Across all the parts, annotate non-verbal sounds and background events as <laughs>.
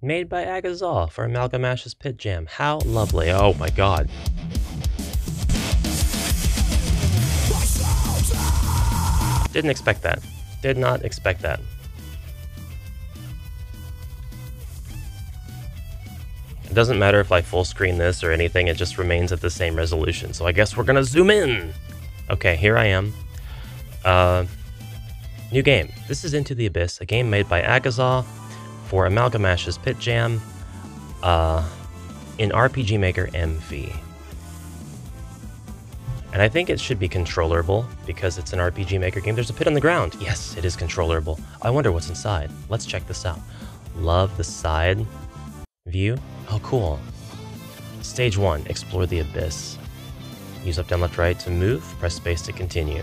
Made by Agazal for Amalgamash's Pit Jam. How lovely. Oh my god. Didn't expect that. Did not expect that. It doesn't matter if I full screen this or anything, it just remains at the same resolution. So I guess we're gonna zoom in. Okay, here I am. Uh, new game. This is Into the Abyss, a game made by Agazal for Amalgamash's Pit Jam uh, in RPG Maker MV. And I think it should be controllable because it's an RPG Maker game. There's a pit on the ground. Yes, it is controllable. I wonder what's inside. Let's check this out. Love the side view. Oh, cool. Stage 1, explore the abyss. Use up, down, left, right to move. Press space to continue. <clears throat>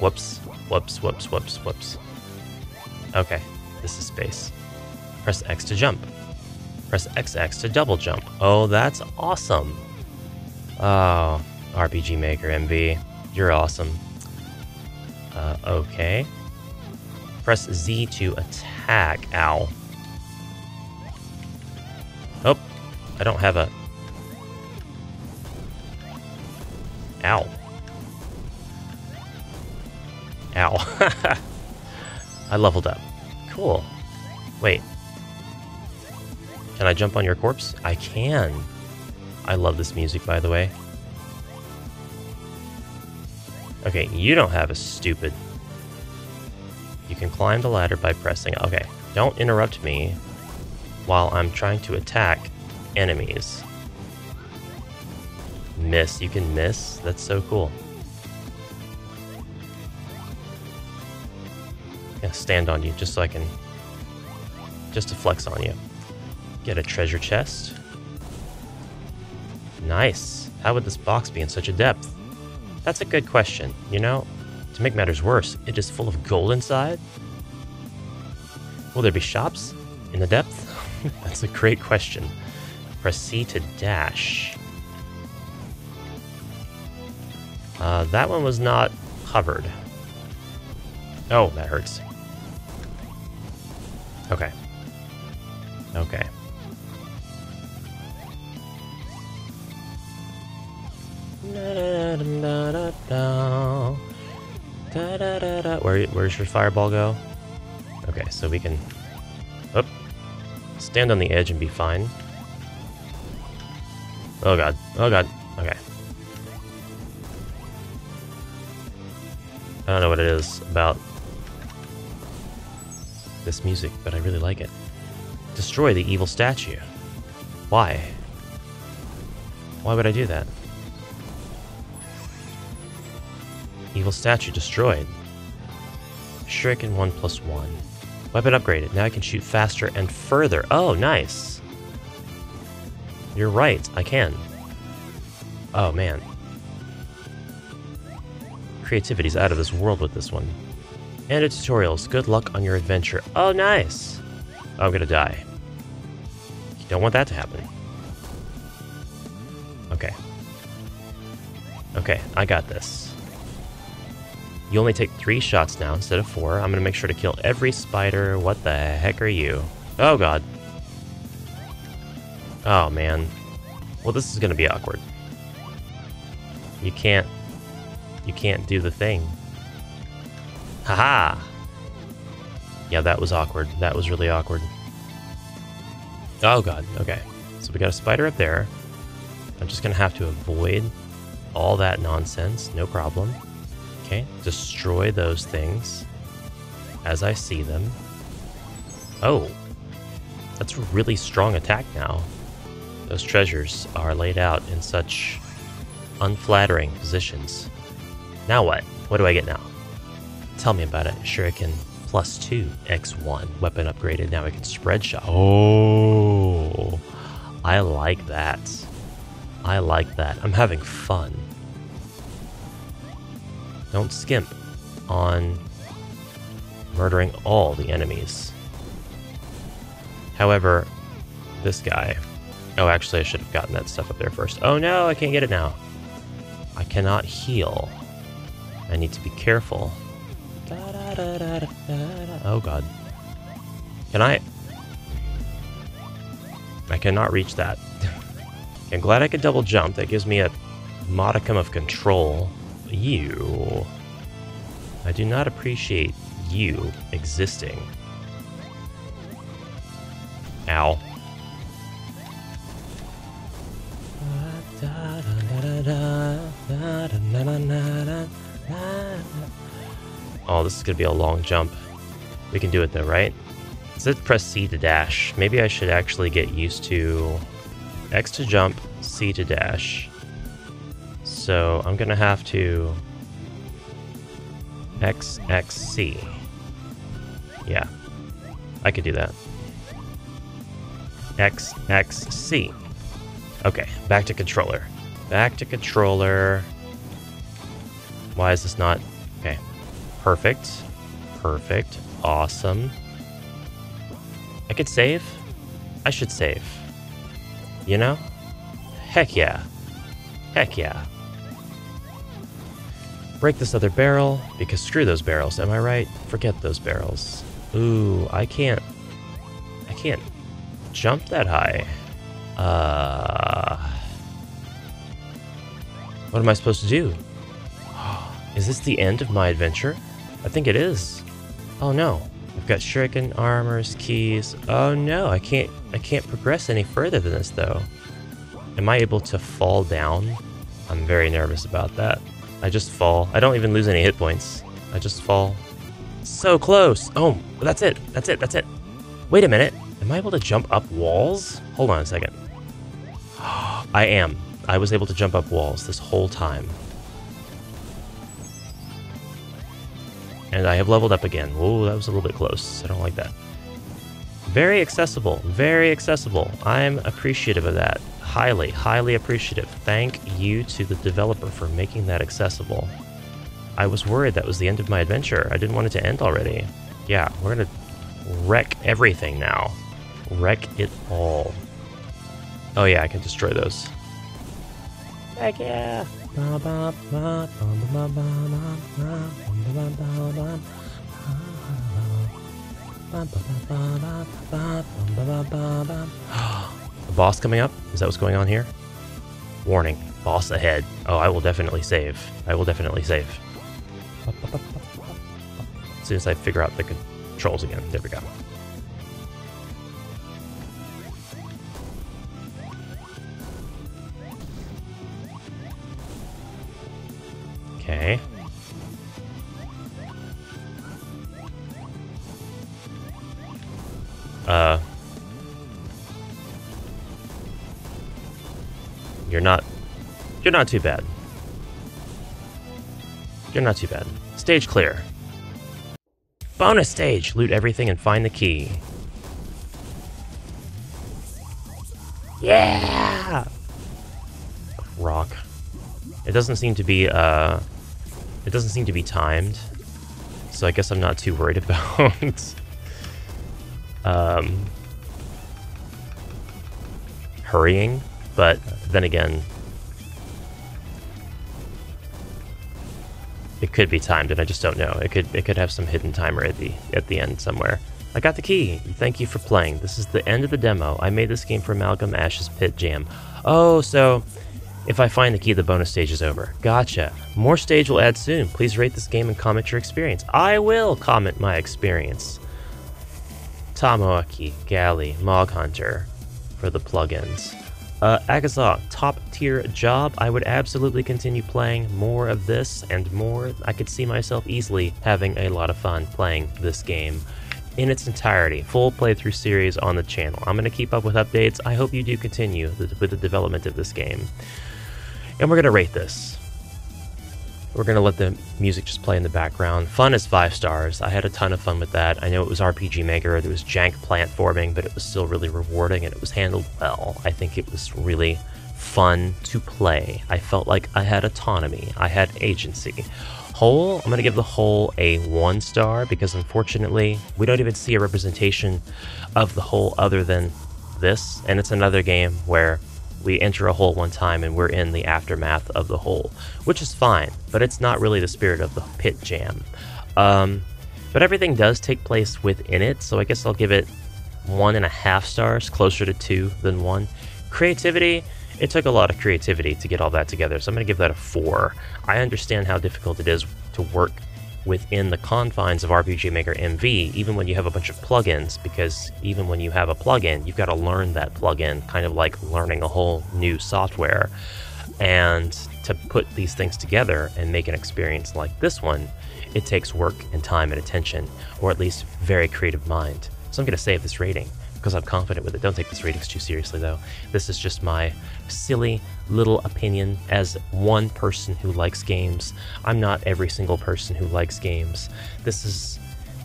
whoops, whoops, whoops, whoops, whoops. Okay, this is space. Press X to jump. Press XX to double jump. Oh, that's awesome. Oh, RPG Maker MV, you're awesome. Uh, okay. Press Z to attack. Ow. Oh, I don't have a... Ow. Ow. <laughs> I leveled up. Cool. Wait. Can I jump on your corpse? I can. I love this music, by the way. Okay, you don't have a stupid... You can climb the ladder by pressing... Okay, don't interrupt me while I'm trying to attack enemies. Miss. You can miss? That's so cool. Stand on you just so I can... Just to flex on you. Get a treasure chest. Nice. How would this box be in such a depth? That's a good question. You know, to make matters worse, it is full of gold inside? Will there be shops in the depth? <laughs> That's a great question. Press C to dash. Uh, that one was not hovered. Oh, that hurts. Okay. Okay. Where, where's your fireball go? Okay, so we can... Oop. Stand on the edge and be fine. Oh god. Oh god. Okay. I don't know what it is about this music, but I really like it. Destroy the evil statue. Why? Why would I do that? Evil statue destroyed. Shuriken 1 plus 1. Weapon upgraded. Now I can shoot faster and further. Oh, nice. You're right, I can. Oh, man. Creativity's out of this world with this one. And tutorials. Good luck on your adventure. Oh, nice. I'm gonna die. You don't want that to happen. Okay. Okay, I got this. You only take three shots now instead of four. I'm gonna make sure to kill every spider. What the heck are you? Oh god. Oh man. Well, this is gonna be awkward. You can't... You can't do the thing. Haha! Yeah, that was awkward. That was really awkward. Oh god, okay. So we got a spider up there. I'm just gonna have to avoid all that nonsense, no problem. Okay, destroy those things as I see them. Oh, that's a really strong attack now. Those treasures are laid out in such unflattering positions. Now what? What do I get now? Tell me about it. Shuriken plus 2 x1. Weapon upgraded. Now I can spread shot. Oh, I like that. I like that. I'm having fun. Don't skimp on murdering all the enemies. However, this guy... Oh, actually, I should have gotten that stuff up there first. Oh no, I can't get it now. I cannot heal. I need to be careful. Oh god. Can I? I cannot reach that. <laughs> I'm glad I could double jump. That gives me a modicum of control. You. I do not appreciate you existing. Ow. Is gonna be a long jump. We can do it though, right? Let's press C to dash. Maybe I should actually get used to X to jump, C to dash. So I'm gonna have to X, X, C. Yeah, I could do that. X, X, C. Okay, back to controller. Back to controller. Why is this not... Perfect. Perfect. Awesome. I could save? I should save. You know? Heck yeah. Heck yeah. Break this other barrel, because screw those barrels, am I right? Forget those barrels. Ooh, I can't... I can't jump that high. Uh... What am I supposed to do? <gasps> Is this the end of my adventure? I think it is. Oh no. I've got shuriken, armors, keys. Oh no, I can't I can't progress any further than this though. Am I able to fall down? I'm very nervous about that. I just fall. I don't even lose any hit points. I just fall. So close! Oh, that's it. That's it. That's it. Wait a minute. Am I able to jump up walls? Hold on a second. <gasps> I am. I was able to jump up walls this whole time. And I have leveled up again. Whoa, that was a little bit close. I don't like that. Very accessible. Very accessible. I'm appreciative of that. Highly, highly appreciative. Thank you to the developer for making that accessible. I was worried that was the end of my adventure. I didn't want it to end already. Yeah, we're gonna wreck everything now. Wreck it all. Oh yeah, I can destroy those. Heck yeah! <gasps> The boss coming up? Is that what's going on here? Warning, boss ahead. Oh, I will definitely save. I will definitely save. As soon as I figure out the controls again. There we go. You're not too bad. You're not too bad. Stage clear. Bonus stage! Loot everything and find the key. Yeah! Rock. It doesn't seem to be, uh... It doesn't seem to be timed. So I guess I'm not too worried <laughs> about... um... Hurrying. But then again... It could be timed, and I just don't know. It could it could have some hidden timer at the at the end somewhere. I got the key. Thank you for playing. This is the end of the demo. I made this game for Amalgamash's Pit Jam. Oh, so if I find the key, the bonus stage is over. Gotcha. More stage will add soon. Please rate this game and comment your experience. I will comment my experience. Tomoaki, Galv, Mog Hunter for the plugins. Uh, Agaza, top tier job. I would absolutely continue playing more of this and more. I could see myself easily having a lot of fun playing this game in its entirety, full playthrough series on the channel. I'm going to keep up with updates. I hope you do continue with the development of this game. And we're going to rate this. We're going to let the music just play in the background. Fun is five stars. I had a ton of fun with that. I know it was RPG Maker, there was jank platforming, but it was still really rewarding and it was handled well. I think it was really fun to play. I felt like I had autonomy, I had agency. Whole, I'm going to give the whole a one star because unfortunately, we don't even see a representation of the whole other than this. And it's another game where we enter a hole one time and we're in the aftermath of the hole, which is fine, but it's not really the spirit of the pit jam. Um, but everything does take place within it, so I guess I'll give it one and a half stars, closer to two than one. Creativity, it took a lot of creativity to get all that together, so I'm going to give that a four. I understand how difficult it is to work within the confines of RPG Maker MV, even when you have a bunch of plugins, because even when you have a plugin, you've got to learn that plugin, kind of like learning a whole new software. And to put these things together and make an experience like this one, it takes work and time and attention, or at least very creative mind. So I'm going to save this rating because I'm confident with it. Don't take this ratings too seriously, though. This is just my silly little opinion as one person who likes games. I'm not every single person who likes games. This is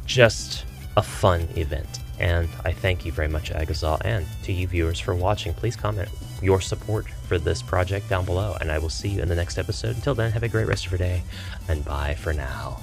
just a fun event. And I thank you very much, Agazal, and to you viewers for watching. Please comment your support for this project down below, and I will see you in the next episode. Until then, have a great rest of your day, and bye for now.